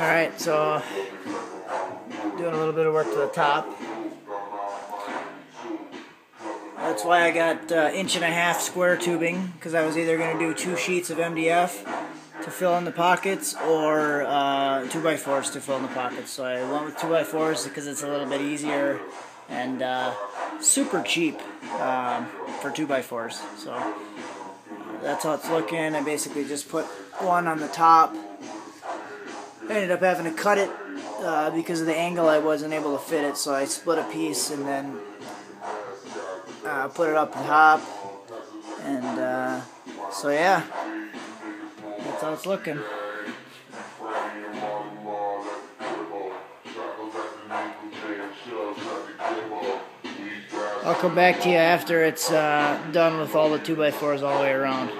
Alright, so doing a little bit of work to the top. That's why I got uh, inch and a half square tubing because I was either going to do two sheets of MDF to fill in the pockets or uh, 2x4s to fill in the pockets. So I went with 2x4s because it's a little bit easier and uh, super cheap um, for 2x4s. So that's how it's looking. I basically just put one on the top. I ended up having to cut it uh, because of the angle I wasn't able to fit it, so I split a piece and then uh, put it up top. And uh, so yeah, that's how it's looking. I'll come back to you after it's uh, done with all the 2x4s all the way around.